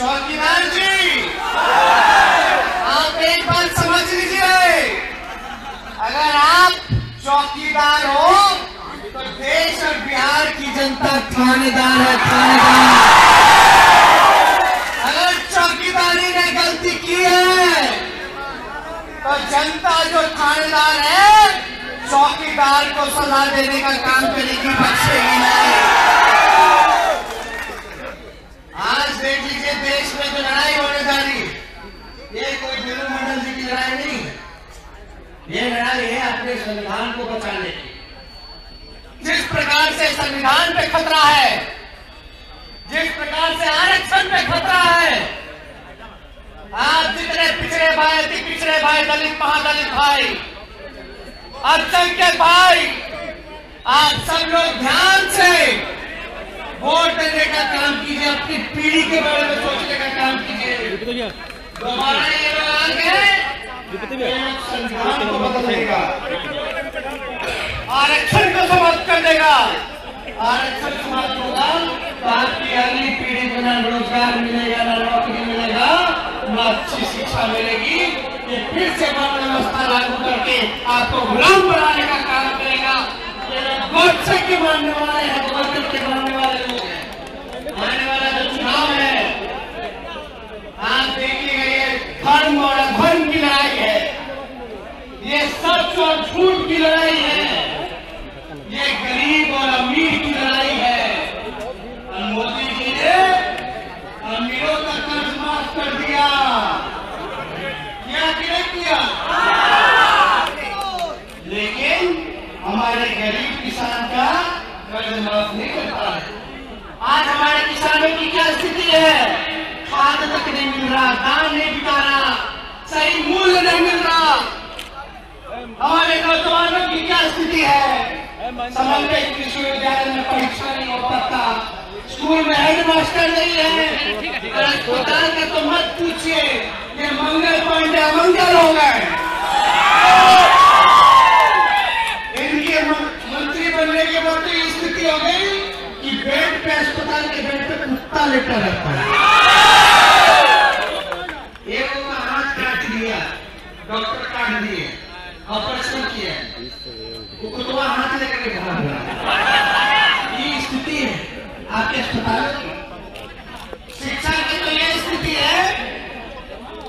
है चौकीदार जी आप एक बात समझ लीजिए। अगर आप चौकीदार हो तो देश और बिहार की जनता थानेदार है, थानेदार। अगर चौकीदारी ने गलती की है तो जनता जो थानेदार है, चौकीदार को सजा देने का काम करेगी बच्चे बख्शेगी नहीं। आज देख लीजिए देश में जो लड़ाई होने जा रही है। ये कोई बिरु मंडल जी की लड़ाई नहीं ये लड़ाई है अपने संविधान को बचाने की। जिस प्रकार से संविधान पे खतरा है, जिस प्रकार से आरक्षण पे खतरा है, आप जितने पिछड़े भाई, अति पिछड़े भाई, दलित, महादलित भाई, अल्पसंख्यक भाई, आप सब लोग ध्यान से वोट देने का काम कीजिए, अपनी पीढ़ी के बारे में सोचने का काम कीजिए दोबारा ये लोग आगे ये लोग संविधान को बदल देगा आरक्षण को समाप्त कर देगा। आरक्षण समाप्त होगा। तो आपकी अगली पीढ़ी को ना रोज़गार मिलेगा, ना नौकरी मिलेगा, ना अच्छी शिक्षा मिलेगी। ये फिर से वर्ण व्यवस्था लागू करके आपको गुलाम बनाने का काम करेगा। के मानने वाले हैं के मानने वाले लोग हैं आने वाला जो चुनाव है आप देखिएगा ये धर्म और अधर्म की लड़ाई है ये सच और झूठ की लड़ाई है ये गरीब और अमीर की लड़ाई है और मोदी जी ने अमीरों का कर्ज माफ़ कर दिया किया कि नहीं किया लेकिन हमारे गरीब किसान का कर्ज माफ़ नहीं करता है आज हमारे किसानों की क्या स्थिति है खाद तक नहीं मिल रहा। दाम नहीं बिका रहा सही मूल्य नहीं मिल रहा। हमारे नौजवानों की क्या स्थिति है समन्वय विश्वविद्यालय में परीक्षा नहीं हो पाता। स्कूल में हेड मास्टर नहीं है अस्पताल का तो मत पूछिए ये मंगल पांडे अमंगल हो गए इनके मं- मंत्री बनने के बाद तो ये स्थिति हो गई कि बेड पे अस्पताल के बेड पे कुत्ता लेटा रहता है एक को दिया डॉक्टर काट दिए, ऑपरेशन किया। वो कुतवा हाथ लेकर के भाग रहा ये स्थिति है, आपके अस्पताल शिक्षा की तो ये स्थिति है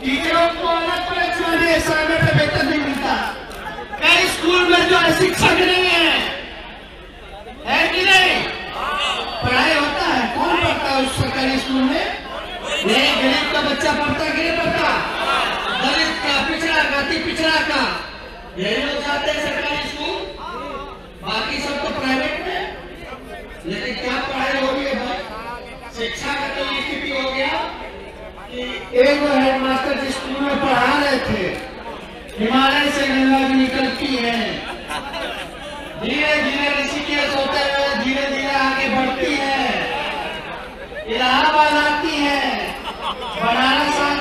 टीचरों को अलग परेशानी है समय पे वेतन नहीं मिलता। कई स्कूल में जो है शिक्षक नहीं है। है कि नहीं? पढ़ाई होता है, कौन पढ़ता है उस सरकारी स्कूल में? ये गरीब का बच्चा पढ़ता नहीं पढ़ता अति पिछड़ा का। यही लोग जाते हैं सरकारी स्कूल? बाकी सब तो प्राइवेट में। लेकिन क्या पढ़ाई हो शिक्षा का तो स्थिति हो गया एक हेडमास्टर जिस स्कूल में पढ़ा रहे थे, हिमालय से गंगा भी निकलती है। धीरे धीरे ऋषिकेश होते हुए धीरे धीरे आगे बढ़ती है। इलाहाबाद आती है। बनारस आकर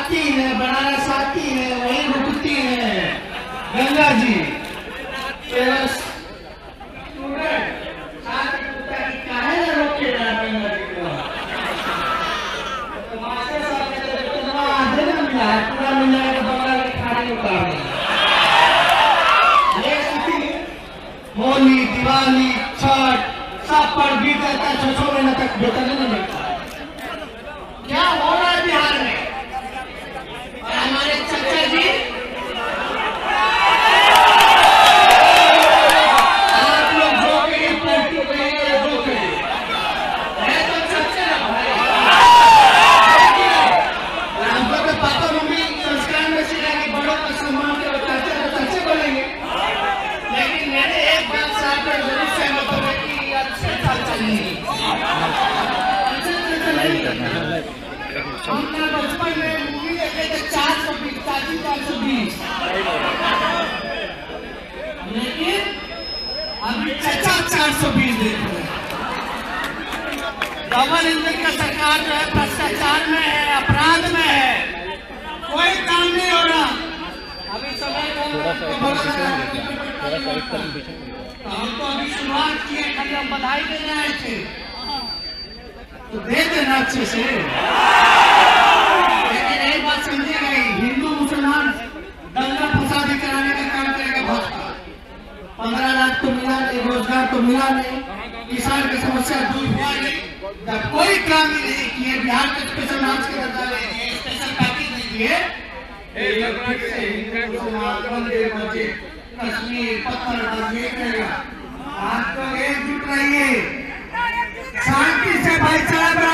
आती है, बनारस आती है, वहीं रुकती है। गंगा जी होली, दिवाली, छठ सब पर बीत जाता है छह महीने तक वेतन नहीं मिलता। क्या हो रहा है बिहार में और हमारे चाचा जी आप लोग जो कहिए पलटू कहिए या जो कहिए है तो चाचा ना भाई हम लोग के पापा मम्मी संस्कार में सिखा कि बड़ों का सम्मान करो चाचा तो चाचे बोलेंगे लेकिन मैंने एक बात से आप पर ज़रूर सहमत होगा कि अच्छे साल चलेंगे हमने बचपन में मूवी देखे थे चार सौ बीस चाची चार सौ बीस लेकिन अभी चचा चार सौ बीस देख रहे डबल इंजन का सरकार जो है भ्रष्टाचार में है अपराध में है। कोई काम नहीं हो रहा। अभी समय हम तो अभी शुरुआत किए खाली हम बधाई देने आए थे। तो दे देना अच्छे से। एक बात हिंदू, मुसलमान, दंगा कराने का काम करेगा भाजपा पंद्रह लाख तो मिला नहीं, रोज़गार तो मिला नहीं, किसान की समस्या दूर हुआ नहीं कोई काम नहीं किए, बिहार के स्पेशल के स्पेशल पैकेज नहीं तो एकजुट रहिए। शांति से भाईचारा